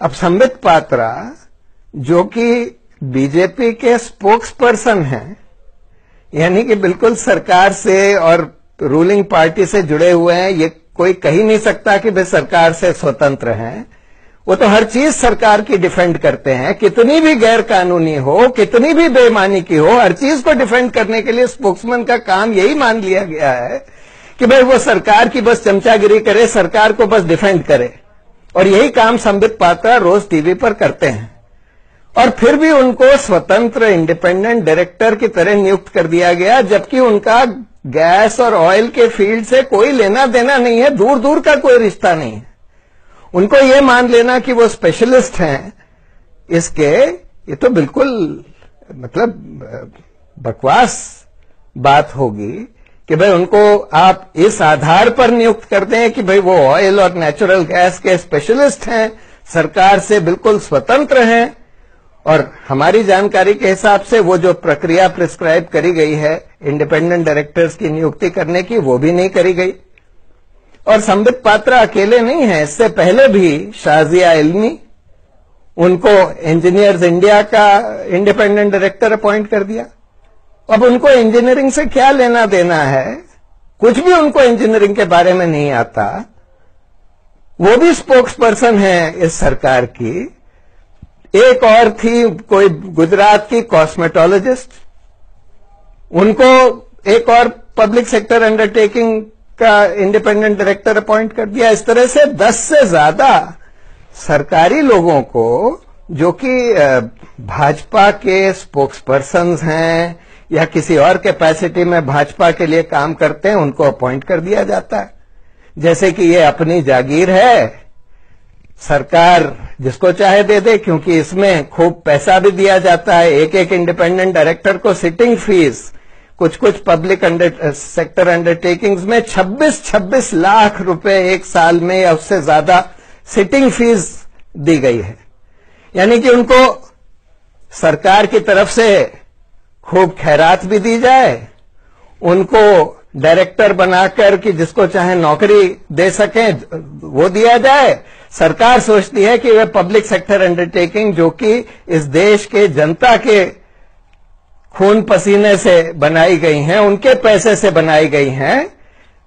अब संबित पात्रा, जो कि बीजेपी के स्पोक्स पर्सन हैं, यानी कि बिल्कुल सरकार से और रूलिंग पार्टी से जुड़े हुए हैं, ये कोई कही नहीं सकता कि वे सरकार से स्वतंत्र हैं। वो तो हर चीज़ सरकार की डिफेंड करते हैं, कितनी भी गैर कानूनी हो, कितनी भी बेईमानी की हो, हर चीज़ को डिफेंड करने के लिए स्पोक्समैन का काम यही मान लिया गया है कि भाई वो सरकार की बस चमचागिरी करे, सरकार को बस डिफेंड करे। और यही काम संबित पात्रा रोज टीवी पर करते हैं। और फिर भी उनको स्वतंत्र, इंडिपेंडेंट डायरेक्टर की तरह नियुक्त कर दिया गया, जबकि उनका गैस और ऑयल के फ़ील्ड से कोई लेना देना नहीं है दूर दूर का कोई रिश्ता नहीं है। उनको ये मान लेना कि वो स्पेशलिस्ट हैं। इसके ये तो बिल्कुल मतलब बकवास बात होगी। कि भाई उनको आप इस आधार पर नियुक्त करते हैं कि भाई वो ऑयल और नेचुरल गैस के स्पेशलिस्ट हैं, सरकार से बिल्कुल स्वतंत्र हैं, और हमारी जानकारी के हिसाब से वो जो प्रक्रिया प्रिस्क्राइब करी गई है इंडिपेंडेंट डायरेक्टर्स की नियुक्ति करने की, वो भी नहीं करी गई। और संबित पात्रा अकेले नहीं है, इससे पहले भी शाजिया इल्मी, उनको इंजीनियर्स इंडिया का इंडिपेंडेंट डायरेक्टर अपॉइंट कर दिया। अब उनको इंजीनियरिंग से क्या लेना देना है? कुछ भी उनको इंजीनियरिंग के बारे में नहीं आता। वो भी स्पोक्स पर्सन है इस सरकार की। एक और थी कोई गुजरात की कॉस्मेटोलॉजिस्ट उनको एक और पब्लिक सेक्टर अंडरटेकिंग का इंडिपेंडेंट डायरेक्टर अपॉइंट कर दिया। इस तरह से दस से ज़्यादा सरकारी लोगों को, जो कि भाजपा के स्पोक्स पर्सन हैं या किसी और कैपेसिटी में भाजपा के लिए काम करते हैं, उनको अपॉइंट कर दिया जाता है। जैसे कि ये अपनी जागीर है, सरकार जिसको चाहे दे दे, क्योंकि इसमें खूब पैसा भी दिया जाता है। एक एक इंडिपेंडेंट डायरेक्टर को सिटिंग फ़ीस कुछ कुछ पब्लिक अंडर सेक्टर अंडरटेकिंग्स में 26-26 लाख रुपए एक साल में या उससे ज़्यादा सिटिंग फ़ीस दी गई है। यानी कि उनको सरकार की तरफ़ से खूब खैरात भी दी जाए। उनको डायरेक्टर बनाकर कि जिसको चाहे नौकरी दे सकें, वो दिया जाए। सरकार सोचती है कि वे पब्लिक सेक्टर अंडरटेकिंग जो कि इस देश के जनता के खून पसीने से बनाई गई हैं, उनके पैसे से बनाई गई हैं।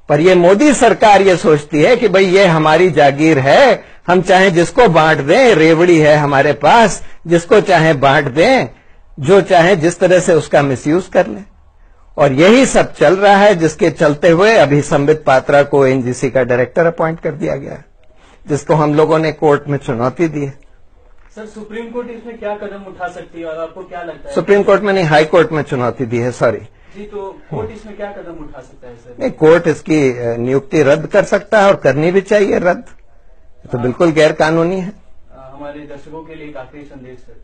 पर ये मोदी सरकार ये सोचती है कि भाई ये हमारी जागीर है, हम चाहे जिसको बांट दें, रेवड़ी है हमारे पास, जिसको चाहे बांट दें जो चाहे जिस तरह से उसका मिसयूज कर ले। और यही सब चल रहा है जिसके चलते हुए अभी संबित पात्रा को एनजीसी का डायरेक्टर अपॉइंट कर दिया गया है जिसको हम लोगों ने कोर्ट में चुनौती दी है। सर सुप्रीम कोर्ट इसमें क्या कदम उठा सकती है और आपको क्या लगता है? सुप्रीम कोर्ट में नहीं हाई कोर्ट में चुनौती दी है सॉरी जी तो कोर्ट इसमें क्या कदम उठा सकता है सर? नहीं कोर्ट इसकी नियुक्ति रद्द कर सकता है और करनी भी चाहिए रद्द। तो बिल्कुल गैर कानूनी है हमारे दर्शकों के लिए एक आखिरी संदेश सर।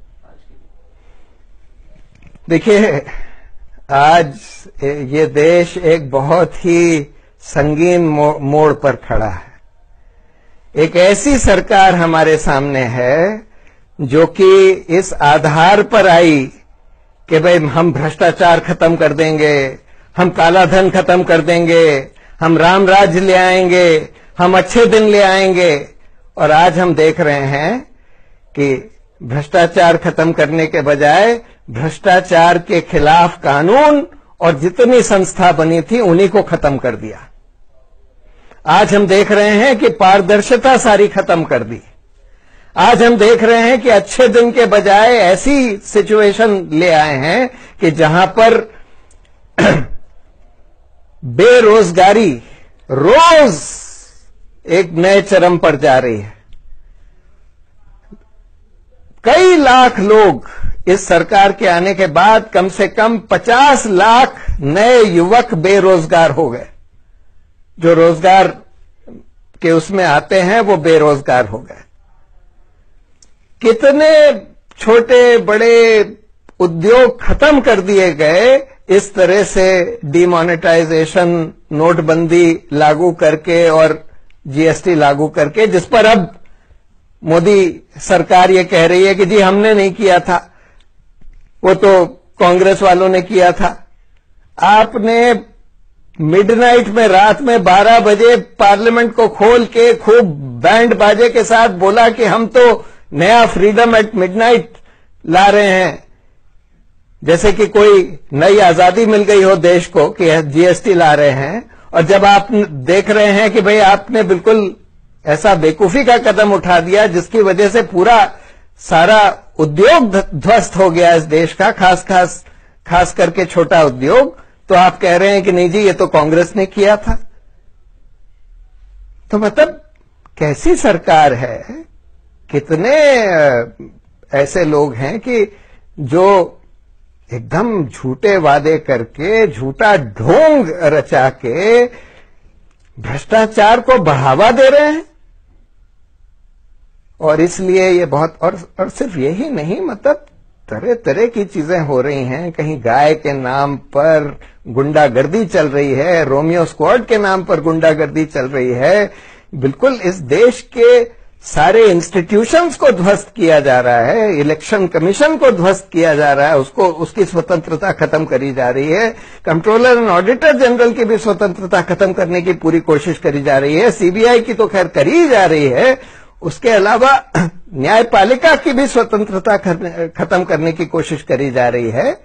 देखिए, आज ये देश एक बहुत ही संगीन मोड़ पर खड़ा है। एक ऐसी सरकार हमारे सामने है जो कि इस आधार पर आई कि भाई हम भ्रष्टाचार खत्म कर देंगे, हम काला धन खत्म कर देंगे, हम राम राज्य ले आएँगे, हम अच्छे दिन ले आएँगे। और आज हम देख रहे हैं कि भ्रष्टाचार खत्म करने के बजाय भ्रष्टाचार के खिलाफ कानून और जितनी संस्था बनी थी, उन्हीं को खत्म कर दिया। आज हम देख रहे हैं कि पारदर्शिता सारी खत्म कर दी। आज हम देख रहे हैं कि अच्छे दिन के बजाय ऐसी सिचुएशन ले आए हैं कि जहाँ पर बेरोजगारी रोज एक नए चरम पर जा रही है। कई लाख लोग इस सरकार के आने के बाद कम से कम 50 लाख नए युवक बेरोजगार हो गए। जो रोज़गार के उसमें आते हैं, वो बेरोजगार हो गए। कितने छोटे, बड़े उद्योग खत्म कर दिए गए, इस तरह से डिमोनेटाइजेशन नोटबंदी लागू करके और जीएसटी लागू करके, जिस पर अब मोदी सरकार ये कह रही है कि जी हमने नहीं किया था। वो तो कांग्रेस वालों ने किया था। आपने मिडनाइट में रात में 12 बजे पार्लियामेंट को खोल के खूब बैंड बाजे के साथ बोला कि हम तो नया फ्रीडम एट मिडनाइट ला रहे हैं। जैसे कि कोई नई आज़ादी मिल गई हो देश को कि जीएसटी ला रहे हैं और जब आप देख रहे हैं कि भाई आपने बिल्कुल ऐसा बेकूफी का कदम उठा दिया जिसकी वजह से पूरा सारा उद्योग ध्वस्त हो गया इस देश का, खास खास खास करके छोटा उद्योग। तो आप कह रहे हैं कि नहीं जी, ये तो कांग्रेस ने किया था। तो मतलब कैसी सरकार है? कितने ऐसे लोग हैं कि जो एकदम झूठे वादे करके, झूठा ढोंग रचा के, भ्रष्टाचार को बढ़ावा दे रहे हैं। और इसलिए ये बहुत और, और सिर्फ़ यही नहीं मतलब तरह तरह की चीज़ें हो रही हैं। कहीं गाय के नाम पर गुंडागर्दी चल रही है रोमियो स्क्वाड के नाम पर गुंडागर्दी चल रही है। बिल्कुल इस देश के सारे इंस्टीट्यूशंस को ध्वस्त किया जा रहा है इलेक्शन कमीशन को ध्वस्त किया जा रहा है उसको उसकी स्वतंत्रता खत्म करी जा रही है। कंट्रोलर एंड ऑडिटर जनरल की भी स्वतंत्रता खत्म करने की पूरी कोशिश करी जा रही है। सीबीआई की तो खैर करी जा रही है उसके अलावा न्यायपालिका की भी स्वतंत्रता खत्म करने की कोशिश करी जा रही है।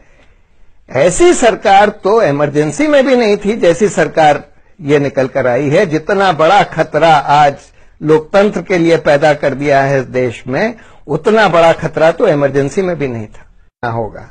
ऐसी सरकार तो इमरजेंसी में भी नहीं थी, जैसी सरकार ये निकल कर आई है। जितना बड़ा खतरा आज लोकतंत्र के लिए पैदा कर दिया है इस देश में, उतना बड़ा खतरा तो इमरजेंसी में भी नहीं था। होगा।